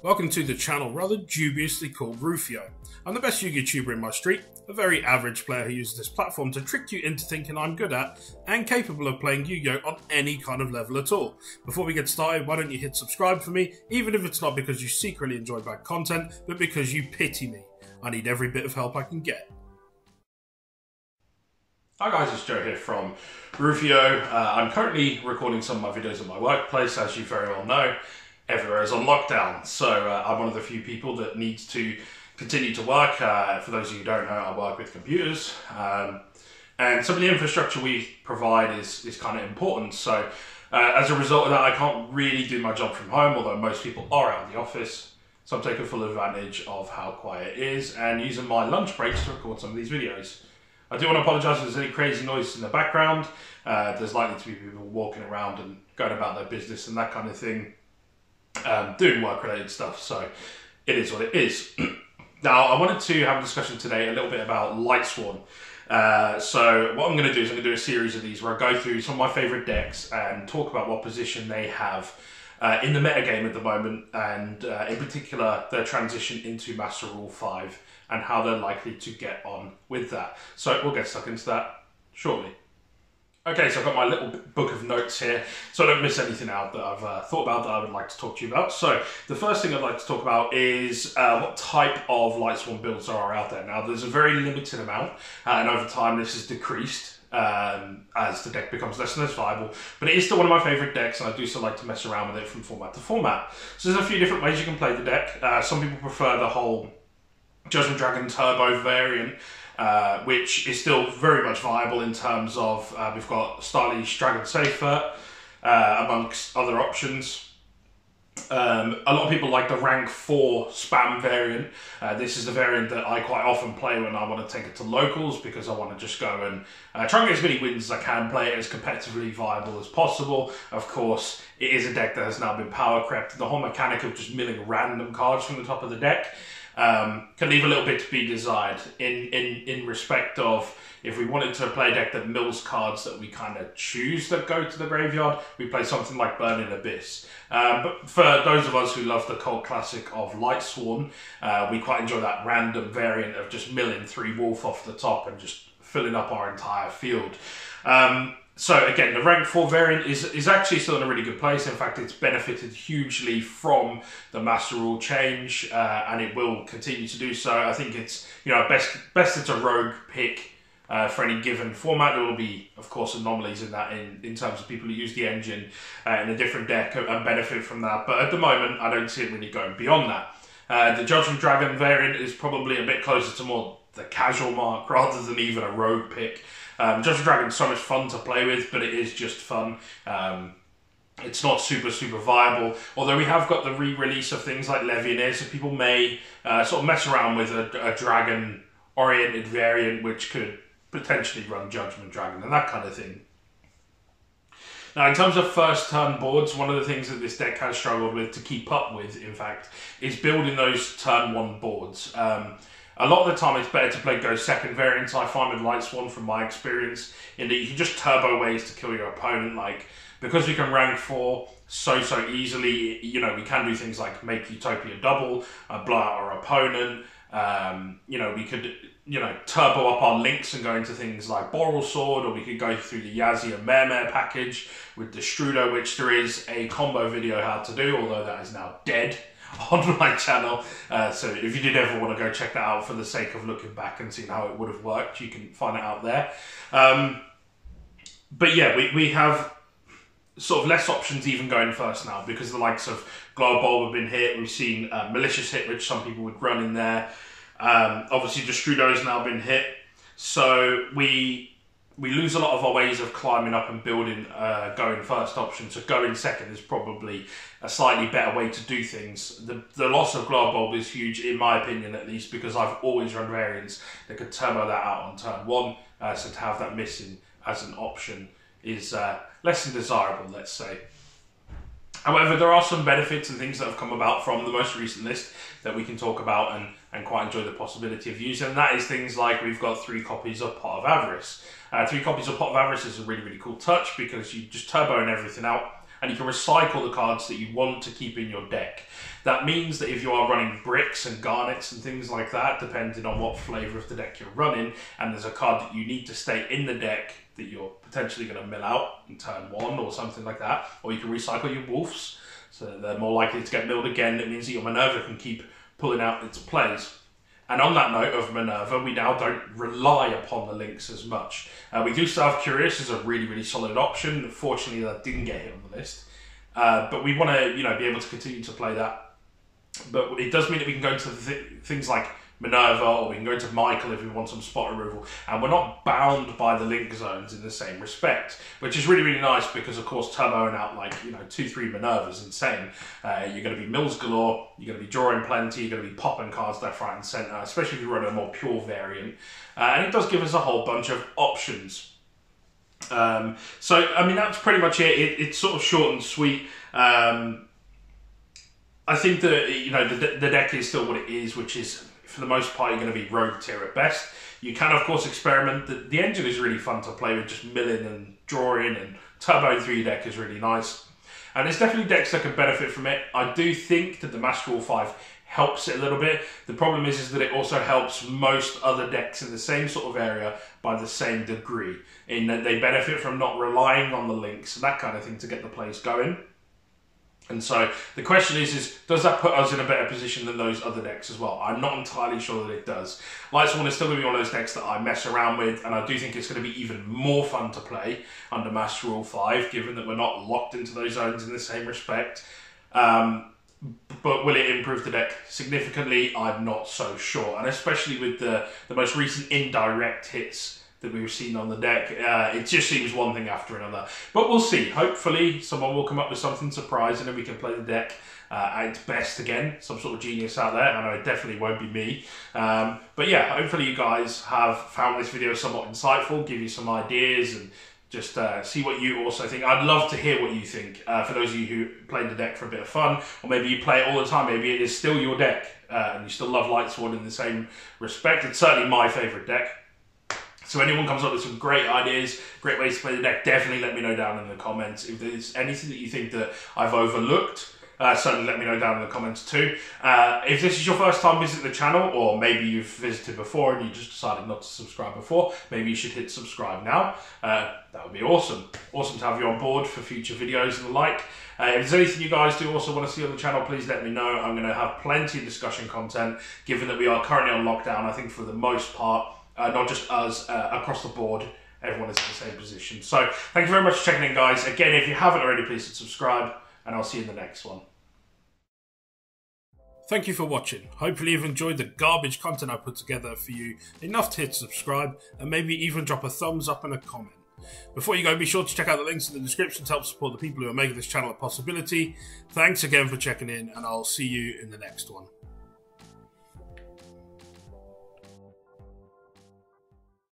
Welcome to the channel rather dubiously called Rufio. I'm the best Yu-Gi-Oh in my street, a very average player who uses this platform to trick you into thinking I'm good at and capable of playing Yu-Gi-Oh on any kind of level at all. Before we get started, why don't you hit subscribe for me, even if it's not because you secretly enjoy bad content, but because you pity me. I need every bit of help I can get. Hi guys, it's Joe here from Rufio. Uh, I'm currently recording some of my videos at my workplace, as you very well know everywhere is on lockdown. So uh, I'm one of the few people that needs to continue to work. Uh, for those of you who don't know, I work with computers. Um, and some of the infrastructure we provide is, is kind of important. So uh, as a result of that, I can't really do my job from home, although most people are out of the office. So I'm taking full advantage of how quiet it is and using my lunch breaks to record some of these videos. I do want to apologise if there's any crazy noise in the background. Uh, there's likely to be people walking around and going about their business and that kind of thing um, doing work related stuff. So it is what it is. now, I wanted to have a discussion today a little bit about Lightsworn. Uh, so what I'm going to do is I'm going to do a series of these where I go through some of my favourite decks and talk about what position they have uh, in the metagame at the moment, and uh, in particular their transition into Master Rule 5 and how they're likely to get on with that. So we'll get stuck into that shortly. Okay, so I've got my little book of notes here, so I don't miss anything out that I've uh, thought about that I would like to talk to you about. So, the first thing I'd like to talk about is uh, what type of Lightsworn builds there are out there. Now, there's a very limited amount, uh, and over time this has decreased um, as the deck becomes less and less viable. But it is still one of my favourite decks, and I do still like to mess around with it from format to format. So, there's a few different ways you can play the deck. Uh, some people prefer the whole Judgment Dragon Turbo variant, uh, which is still very much viable in terms of uh, we've got Starlish Dragon Safer, uh, amongst other options. Um, a lot of people like the rank 4 spam variant. Uh, this is the variant that I quite often play when I want to take it to locals because I want to just go and uh, try and get as many wins as I can, play it as competitively viable as possible. Of course, it is a deck that has now been power crept. The whole mechanic of just milling random cards from the top of the deck um, can leave a little bit to be desired in, in, in respect of if we wanted to play a deck that mills cards that we kind of choose that go to the graveyard, we play something like Burning Abyss. Um, but for those of us who love the cult classic of Lightsworn, uh, we quite enjoy that random variant of just milling three wolf off the top and just filling up our entire field. Um, so again, the rank four variant is is actually still in a really good place. In fact, it's benefited hugely from the master rule change, uh, and it will continue to do so. I think it's you know best best it's a rogue pick. Uh, for any given format. There will be, of course, anomalies in that in, in terms of people who use the engine uh, in a different deck and benefit from that. But at the moment, I don't see it really going beyond that. Uh, the Judgment Dragon variant is probably a bit closer to more the casual mark rather than even a rogue pick. Um, Judgment Dragon is so much fun to play with, but it is just fun. Um, it's not super super viable. Although we have got the re-release of things like Legionnaire, so people may uh, sort of mess around with a, a dragon oriented variant, which could potentially run Judgment Dragon and that kind of thing. Now, in terms of first turn boards, one of the things that this deck has struggled with to keep up with, in fact, is building those turn one boards. Um, a lot of the time it's better to play go second variants, I find with Lightsworn from my experience, in that you can just turbo ways to kill your opponent. Like, because we can rank 4 so, so easily, you know, we can do things like make Utopia double, uh, blow out our opponent. Um, you know, we could, you know, turbo up our links and go into things like Borrelsword or we could go through the Yazi and Mermare package with Destrudo, which there is a combo video how to do, although that is now dead. on my channel. Uh, so if you did ever want to go check that out for the sake of looking back and seeing how it would have worked, you can find it out there. Um, but yeah, we, we have sort of less options even going first now because the likes of Glow Bulb have been hit. We've seen uh, Malicious hit, which some people would run in there. Um, obviously, has now been hit. So we we lose a lot of our ways of climbing up and building uh, going first option. So going second is probably a slightly better way to do things. The, the loss of Glow Bulb is huge, in my opinion at least, because I've always run variants that could turbo that out on turn one. Uh, so to have that missing as an option is uh, less than desirable, let's say. However, there are some benefits and things that have come about from the most recent list that we can talk about and, and quite enjoy the possibility of using. And that is things like we've got three copies of Pot of Avarice. Uh, three copies of Pot of Avarice is a really, really cool touch because you just turbo and everything out and you can recycle the cards that you want to keep in your deck. That means that if you are running bricks and garnets and things like that, depending on what flavour of the deck you're running, and there's a card that you need to stay in the deck that you're potentially going to mill out in turn one or something like that, or you can recycle your wolves, so they're more likely to get milled again. It means that your Minerva can keep pulling out its plays. And on that note of Minerva, we now don't rely upon the links as much. Uh, we do still have Curious as a really, really solid option. Fortunately, that didn't get hit on the list. Uh, but we want to, you know, be able to continue to play that. But it does mean that we can go into th- things like Minerva, or we can go to Michael if we want some spot removal, and we're not bound by the link zones in the same respect, which is really, really nice because, of course, turboing out like, you know, two, three Minervas insane. Uh, you're going to be mills galore, you're going to be drawing plenty, you're going to be popping cards left, right, and centre, especially if you run a more pure variant. Uh, and it does give us a whole bunch of options. Um, so, I mean, that's pretty much it. it it's sort of short and sweet. Um, I think that, you know, the, the deck is still what it is, which is for the most part, you're going to be rogue tier at best. You can, of course, experiment. The, the engine is really fun to play with, just milling and drawing, and turbo through your deck is really nice. And there's definitely decks that can benefit from it. I do think that the Master Rule 5 helps it a little bit. The problem is, is that it also helps most other decks in the same sort of area by the same degree, in that they benefit from not relying on the links and that kind of thing to get the plays going. And so the question is, is does that put us in a better position than those other decks as well? I'm not entirely sure that it does. Lightsworn is still going to be one of those decks that I mess around with, and I do think it's going to be even more fun to play under Master Rule 5, given that we're not locked into those zones in the same respect. Um, but will it improve the deck significantly? I'm not so sure, and especially with the, the most recent indirect hits that we were seeing on the deck. Uh, it just seems one thing after another. But we'll see. Hopefully, someone will come up with something surprising and we can play the deck uh, at its best again. Some sort of genius out there. I know it definitely won't be me. Um, but yeah, hopefully, you guys have found this video somewhat insightful, give you some ideas and just uh, see what you also think. I'd love to hear what you think. Uh, for those of you who play the deck for a bit of fun, or maybe you play it all the time, maybe it is still your deck uh, and you still love Lightsworn in the same respect. It's certainly my favourite deck. So anyone comes up with some great ideas, great ways to play the deck, definitely let me know down in the comments. If there's anything that you think that I've overlooked, uh, certainly let me know down in the comments too. Uh, if this is your first time visiting the channel, or maybe you've visited before and you just decided not to subscribe before, maybe you should hit subscribe now. Uh, that would be awesome. Awesome to have you on board for future videos and the like. Uh, if there's anything you guys do also want to see on the channel, please let me know. I'm going to have plenty of discussion content, given that we are currently on lockdown, I think for the most part uh, not just us, uh, across the board. Everyone is in the same position. So thank you very much for checking in, guys. Again, if you haven't already, please subscribe, and I'll see you in the next one. Thank you for watching. Hopefully you've enjoyed the garbage content I put together for you enough to hit subscribe and maybe even drop a thumbs up and a comment. Before you go, be sure to check out the links in the description to help support the people who are making this channel a possibility. Thanks again for checking in and I'll see you in the next one.